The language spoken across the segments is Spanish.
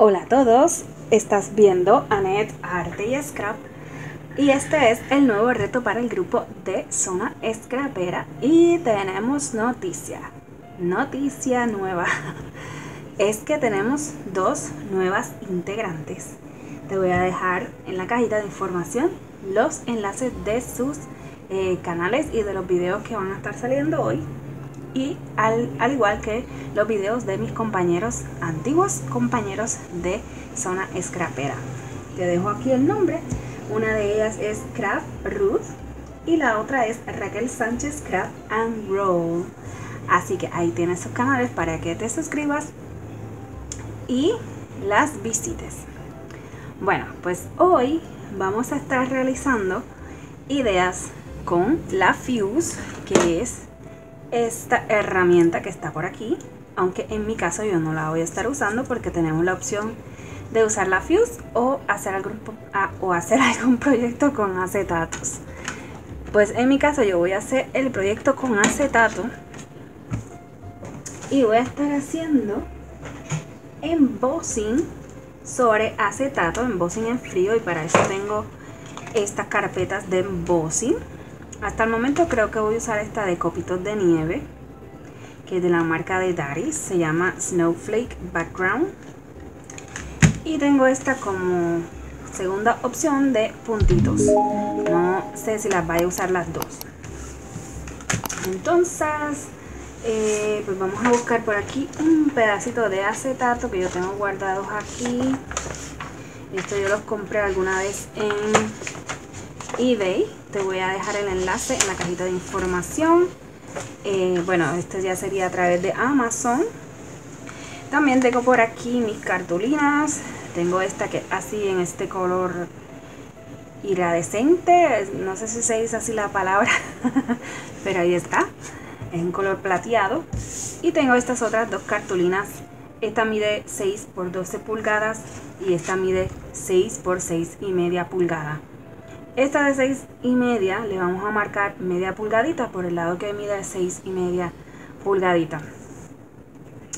Hola a todos, estás viendo Anet Arte y Scrap y este es el nuevo reto para el grupo de Zona Scrapera y tenemos noticia, noticia nueva, es que tenemos dos nuevas integrantes. Te voy a dejar en la cajita de información los enlaces de sus eh, canales y de los videos que van a estar saliendo hoy y al, igual que los videos de mis compañeros, antiguos compañeros de Zona Scrapera. Te dejo aquí el nombre. Una de ellas es Craft Ruth y la otra es Raquel Sánchez Craft and Roll. Así que ahí tienes sus canales para que te suscribas y las visites. Bueno, pues hoy vamos a estar realizando ideas con la Fuse, que es esta herramienta que está por aquí, aunque en mi caso yo no la voy a estar usando porque tenemos la opción de usar la Fuse o hacer algún, ah, o hacer algún proyecto con acetatos. Pues en mi caso yo voy a hacer el proyecto con acetato y voy a estar haciendo embossing sobre acetato, embossing en frío y para eso tengo estas carpetas de embossing hasta el momento creo que voy a usar esta de copitos de nieve, que es de la marca de Daris, se llama Snowflake Background. Y tengo esta como segunda opción de puntitos. No sé si las voy a usar las dos. Entonces, eh, pues vamos a buscar por aquí un pedacito de acetato que yo tengo guardados aquí. Esto yo los compré alguna vez en eBay. Te voy a dejar el enlace en la cajita de información. Eh, bueno, este ya sería a través de Amazon. También tengo por aquí mis cartulinas. Tengo esta que así en este color iridescente. No sé si se dice así la palabra, pero ahí está. Es un color plateado. Y tengo estas otras dos cartulinas. Esta mide 6 por 12 pulgadas y esta mide 6 por 6 y media pulgada. Esta de 6 y media le vamos a marcar media pulgadita por el lado que mide 6 y media pulgadita.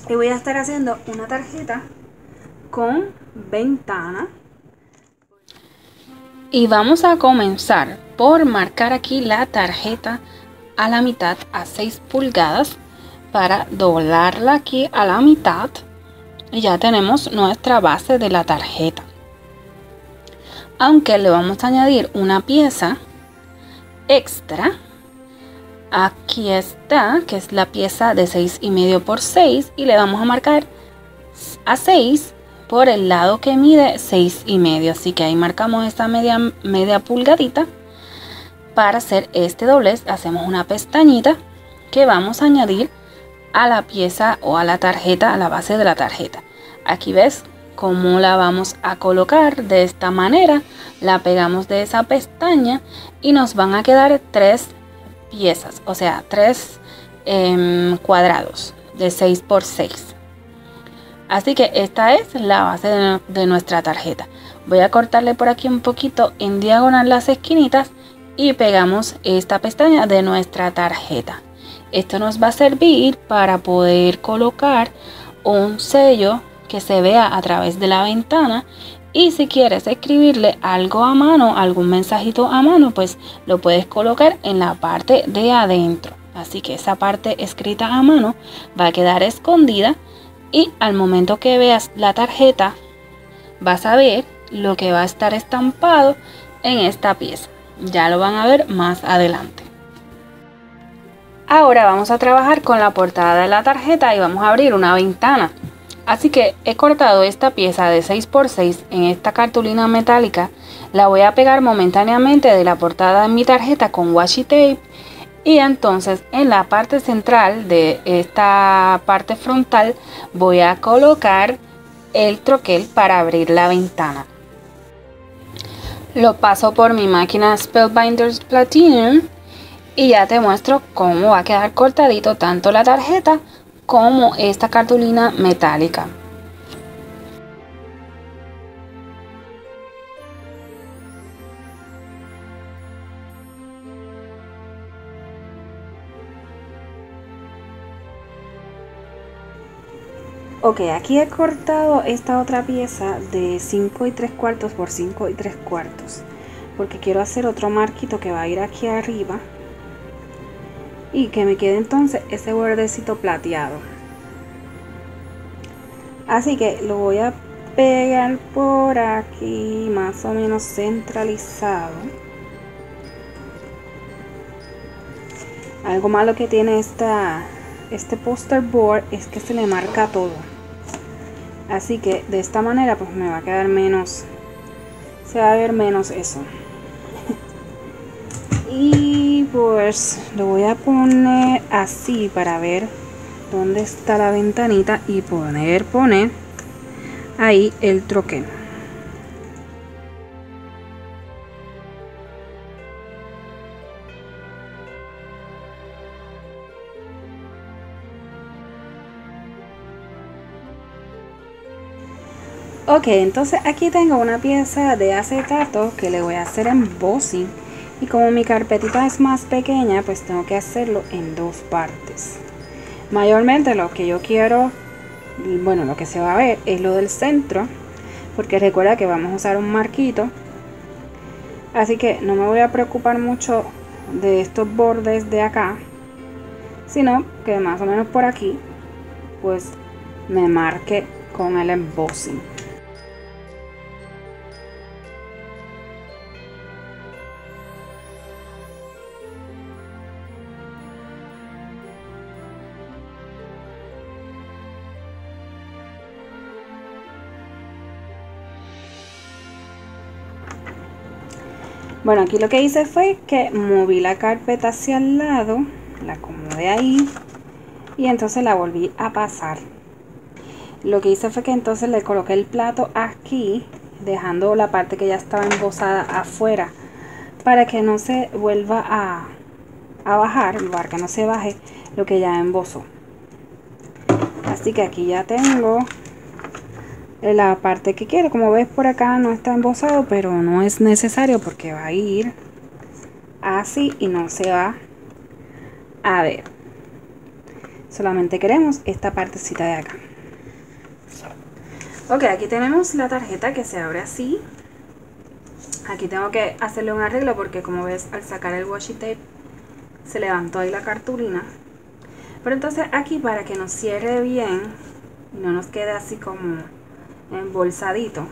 Y voy a estar haciendo una tarjeta con ventana. Y vamos a comenzar por marcar aquí la tarjeta a la mitad a 6 pulgadas para doblarla aquí a la mitad y ya tenemos nuestra base de la tarjeta aunque le vamos a añadir una pieza extra aquí está que es la pieza de 6 y medio por 6 y le vamos a marcar a 6 por el lado que mide 6 y medio. Así que ahí marcamos esta media media pulgadita. Para hacer este doblez hacemos una pestañita que vamos a añadir a la pieza o a la tarjeta a la base de la tarjeta. Aquí ves cómo la vamos a colocar de esta manera. La pegamos de esa pestaña y nos van a quedar tres piezas o sea tres em, cuadrados de 6 por 6 así que esta es la base de, de nuestra tarjeta. Voy a cortarle por aquí un poquito en diagonal las esquinitas y pegamos esta pestaña de nuestra tarjeta. Esto nos va a servir para poder colocar un sello que se vea a través de la ventana y si quieres escribirle algo a mano, algún mensajito a mano, pues lo puedes colocar en la parte de adentro. Así que esa parte escrita a mano va a quedar escondida y al momento que veas la tarjeta vas a ver lo que va a estar estampado en esta pieza. Ya lo van a ver más adelante. Ahora vamos a trabajar con la portada de la tarjeta y vamos a abrir una ventana. Así que he cortado esta pieza de 6x6 en esta cartulina metálica. La voy a pegar momentáneamente de la portada de mi tarjeta con washi tape. Y entonces en la parte central de esta parte frontal voy a colocar el troquel para abrir la ventana. Lo paso por mi máquina Spellbinders Platinum y ya te muestro cómo va a quedar cortadito tanto la tarjeta como esta cartulina metálica. Ok, aquí he cortado esta otra pieza de 5 y 3 cuartos por 5 y 3 cuartos. Porque quiero hacer otro marquito que va a ir aquí arriba. Y que me quede entonces ese bordecito plateado. Así que lo voy a pegar por aquí más o menos centralizado. Algo malo que tiene esta, este poster board es que se le marca todo así que de esta manera pues me va a quedar menos se va a ver menos eso pues lo voy a poner así para ver dónde está la ventanita y poder poner ahí el troquel Ok, entonces aquí tengo una pieza de acetato que le voy a hacer embossing. Y como mi carpetita es más pequeña, pues tengo que hacerlo en dos partes. Mayormente lo que yo quiero, bueno, lo que se va a ver es lo del centro. Porque recuerda que vamos a usar un marquito. Así que no me voy a preocupar mucho de estos bordes de acá. Sino que más o menos por aquí, pues me marque con el embossing. Bueno, aquí lo que hice fue que moví la carpeta hacia el lado, la acomodé ahí y entonces la volví a pasar. Lo que hice fue que entonces le coloqué el plato aquí, dejando la parte que ya estaba embosada afuera, para que no se vuelva a, a bajar, para que no se baje lo que ya embosó. Así que aquí ya tengo la parte que quiero. Como ves por acá no está embosado, pero no es necesario porque va a ir así y no se va a ver. Solamente queremos esta partecita de acá. Ok, aquí tenemos la tarjeta que se abre así. Aquí tengo que hacerle un arreglo porque como ves al sacar el washi tape se levantó ahí la cartulina. Pero entonces aquí para que nos cierre bien y no nos quede así como embolsadito.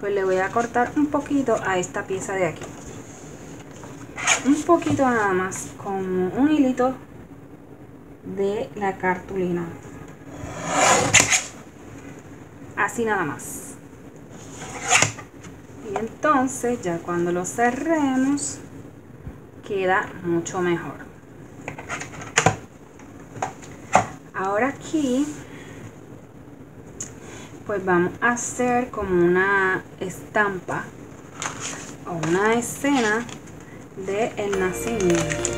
Pues le voy a cortar un poquito a esta pieza de aquí. Un poquito nada más con un hilito de la cartulina. Así nada más. Y entonces ya cuando lo cerremos queda mucho mejor. Ahora aquí pues vamos a hacer como una estampa o una escena de el nacimiento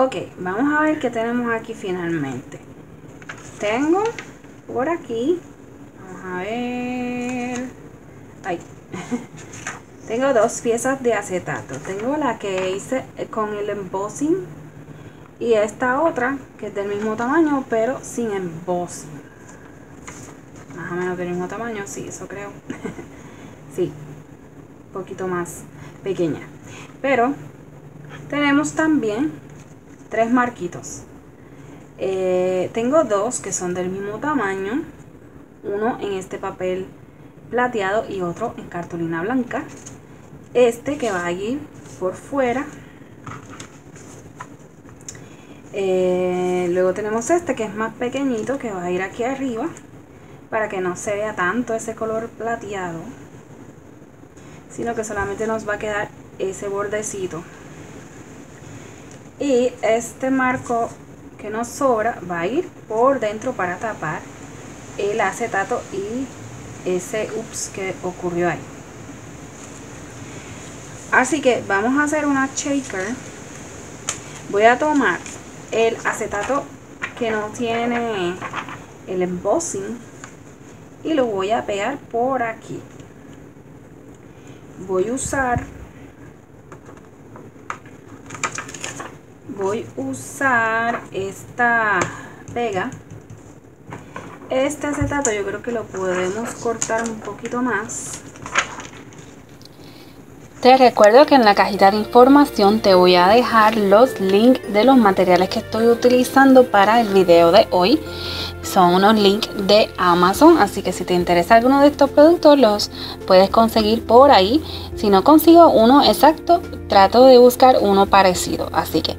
Ok, vamos a ver qué tenemos aquí finalmente. Tengo por aquí, vamos a ver, ay, tengo dos piezas de acetato. Tengo la que hice con el embossing y esta otra que es del mismo tamaño pero sin embossing. Más o menos del mismo tamaño, sí, eso creo. sí, un poquito más pequeña. Pero tenemos también tres marquitos. Eh, tengo dos que son del mismo tamaño. Uno en este papel plateado y otro en cartulina blanca. Este que va a ir por fuera. Eh, luego tenemos este que es más pequeñito que va a ir aquí arriba. para que no se vea tanto ese color plateado sino que solamente nos va a quedar ese bordecito y este marco que nos sobra va a ir por dentro para tapar el acetato y ese ups que ocurrió ahí. Así que vamos a hacer una shaker. Voy a tomar el acetato que no tiene el embossing y lo voy a pegar por aquí. Voy a usar voy a usar esta pega. Este acetato yo creo que lo podemos cortar un poquito más te recuerdo que en la cajita de información te voy a dejar los links de los materiales que estoy utilizando para el video de hoy. Son unos links de Amazon, así que si te interesa alguno de estos productos los puedes conseguir por ahí. Si no consigo uno exacto, trato de buscar uno parecido, así que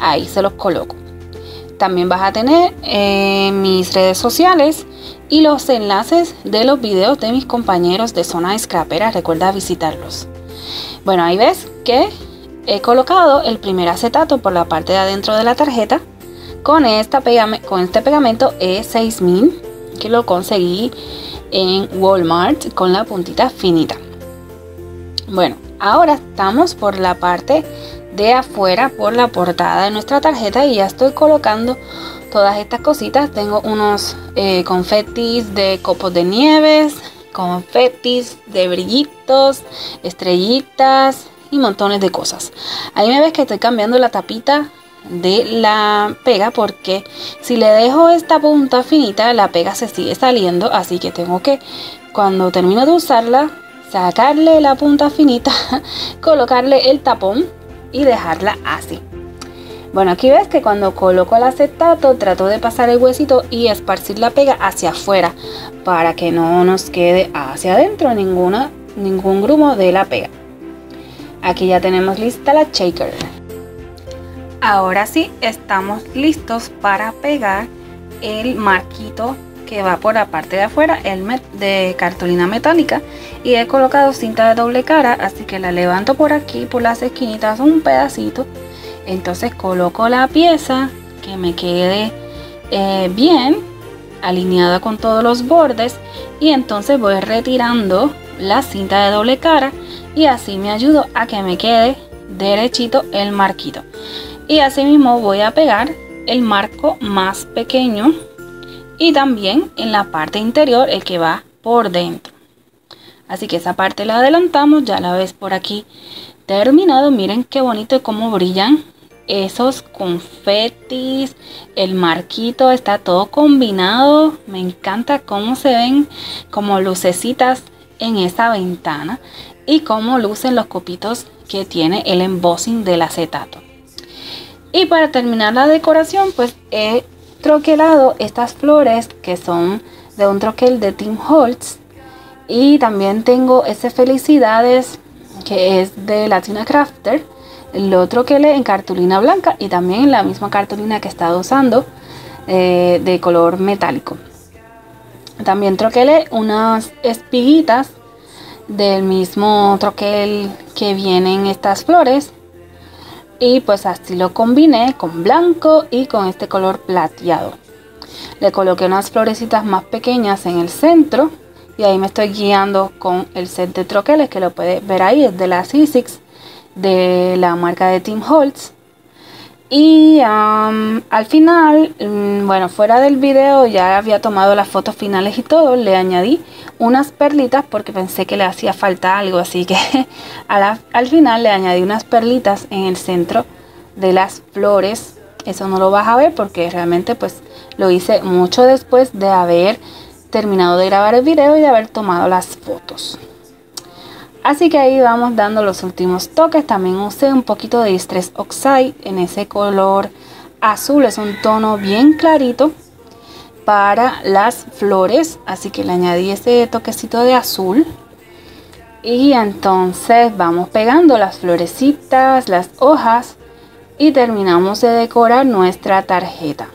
ahí se los coloco. También vas a tener eh, mis redes sociales y los enlaces de los videos de mis compañeros de Zona Scrapera. Recuerda visitarlos. Bueno, ahí ves que he colocado el primer acetato por la parte de adentro de la tarjeta con, este pegamento E6000 que lo conseguí en Walmart con la puntita finita. Bueno, ahora estamos por la parte de afuera por la portada de nuestra tarjeta y ya estoy colocando todas estas cositas. Tengo unos eh, confetis de copos de nieves, confetis de brillitos, estrellitas y montones de cosas. Ahí me ves que estoy cambiando la tapita de la pega porque si le dejo esta punta finita la pega se sigue saliendo así que tengo que cuando termino de usarla sacarle la punta finita colocarle el tapón y dejarla así bueno, aquí ves que cuando coloco el acetato trato de pasar el huesito y esparcir la pega hacia afuera para que no nos quede hacia adentro ningún grumo de la pega. Aquí ya tenemos lista la shaker. Ahora sí, estamos listos para pegar el marquito que va por la parte de afuera, el de cartulina metálica y he colocado cinta de doble cara, así que la levanto por aquí, por las esquinitas un pedacito entonces coloco la pieza que me quede eh, bien alineada con todos los bordes y entonces voy retirando la cinta de doble cara y así me ayudo a que me quede derechito el marquito. Y así mismo voy a pegar el marco más pequeño y también en la parte interior el que va por dentro. Así que esa parte la adelantamos ya la ves por aquí terminado. Miren qué bonito y cómo brillan esos confetis, el marquito, está todo combinado. Me encanta cómo se ven como lucecitas en esa ventana y cómo lucen los copitos que tiene el embossing del acetato. Y para terminar la decoración, pues he troquelado estas flores que son de un troquel de Tim Holtz. Y también tengo ese Felicidades que es de Latina Crafter el otro que le en cartulina blanca y también la misma cartulina que he estado usando eh, de color metálico. También troquelé unas espiguitas del mismo troquel que vienen estas flores y pues así lo combiné con blanco y con este color plateado. Le coloqué unas florecitas más pequeñas en el centro y ahí me estoy guiando con el set de troqueles que lo puedes ver ahí, es de la C6 de la marca de Tim Holtz. Y al final, mm, bueno, fuera del video ya había tomado las fotos finales y todo, le añadí unas perlitas porque pensé que le hacía falta algo, así que al final le añadí unas perlitas en el centro de las flores. Eso no lo vas a ver porque realmente pues lo hice mucho después de haber terminado de grabar el video y de haber tomado las fotos. Así que ahí vamos dando los últimos toques. También usé un poquito de Distress Oxide en ese color azul. Es un tono bien clarito para las flores. Así que le añadí ese toquecito de azul. Y entonces vamos pegando las florecitas, las hojas y terminamos de decorar nuestra tarjeta.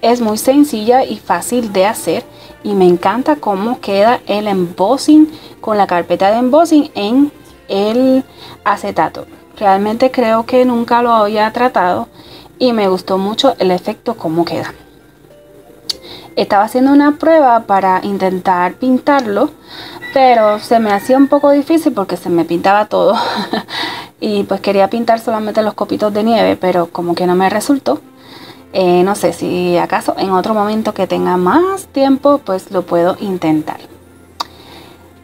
Es muy sencilla y fácil de hacer y me encanta cómo queda el embossing con la carpeta de embossing en el acetato. Realmente creo que nunca lo había tratado y me gustó mucho el efecto cómo queda. Estaba haciendo una prueba para intentar pintarlo, pero se me hacía un poco difícil porque se me pintaba todo. y pues quería pintar solamente los copitos de nieve, pero como que no me resultó. Eh, no sé si acaso en otro momento que tenga más tiempo, pues lo puedo intentar.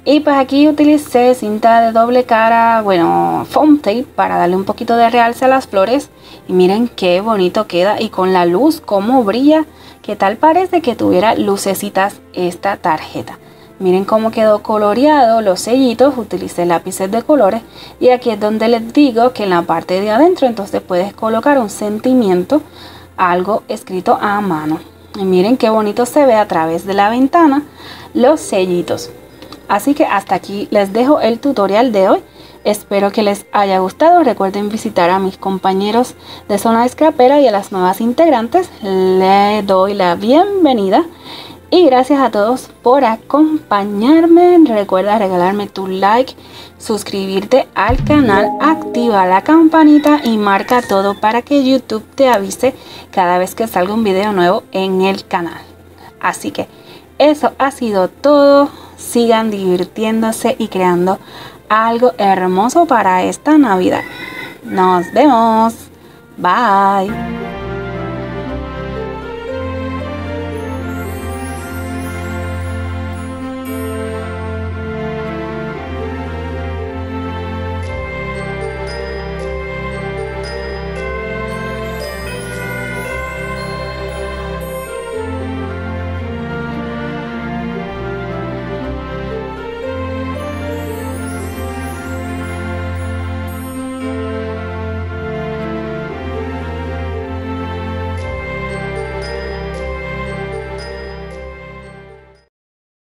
Y pues aquí utilicé cinta de doble cara, bueno, foam tape para darle un poquito de realce a las flores. Y miren qué bonito queda y con la luz, cómo brilla. Que tal parece que tuviera lucecitas esta tarjeta. Miren cómo quedó coloreado los sellitos, utilicé lápices de colores y aquí es donde les digo que en la parte de adentro entonces puedes colocar un sentimiento, algo escrito a mano. Y miren qué bonito se ve a través de la ventana los sellitos. Así que hasta aquí les dejo el tutorial de hoy. Espero que les haya gustado. Recuerden visitar a mis compañeros de Zona Scrapera y a las nuevas integrantes. Les doy la bienvenida. Y gracias a todos por acompañarme. Recuerda regalarme tu like, suscribirte al canal, activa la campanita y marca todo para que YouTube te avise cada vez que salga un video nuevo en el canal. Así que eso ha sido todo. Sigan divirtiéndose y creando algo hermoso para esta Navidad. Nos vemos. Bye.